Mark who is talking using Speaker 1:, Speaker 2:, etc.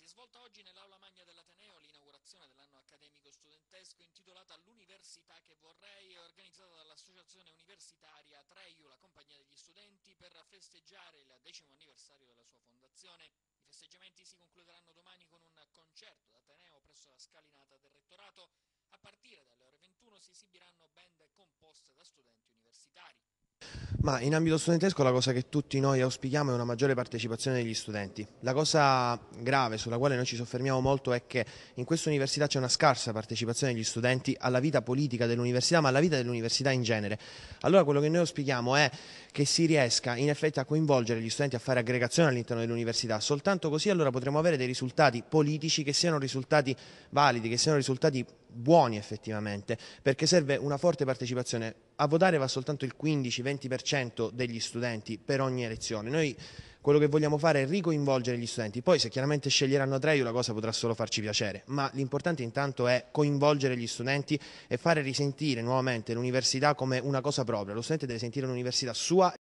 Speaker 1: Si è svolta oggi nell'aula magna dell'Ateneo l'inaugurazione dell'anno accademico studentesco intitolata L'Università che vorrei, organizzata dall'Associazione Universitaria Treiu, la compagnia degli studenti, per festeggiare il decimo anniversario della sua fondazione. I festeggiamenti si concluderanno domani con un concerto d'Ateneo presso la scalinata del rettorato. A partire dalle ore 21 si esibiranno band composte da studenti universitari.
Speaker 2: Ma in ambito studentesco la cosa che tutti noi auspichiamo è una maggiore partecipazione degli studenti. La cosa grave sulla quale noi ci soffermiamo molto è che in questa università c'è una scarsa partecipazione degli studenti alla vita politica dell'università, ma alla vita dell'università in genere. Allora quello che noi auspichiamo è che si riesca in effetti a coinvolgere gli studenti a fare aggregazione all'interno dell'università. Soltanto così allora potremo avere dei risultati politici che siano risultati validi, che siano risultati buoni effettivamente, perché serve una forte partecipazione. A votare va soltanto il 15-20% degli studenti per ogni elezione. Noi quello che vogliamo fare è ricoinvolgere gli studenti, poi se chiaramente sceglieranno Treio la cosa potrà solo farci piacere, ma l'importante intanto è coinvolgere gli studenti e fare risentire nuovamente l'università come una cosa propria. Lo studente deve sentire l'università sua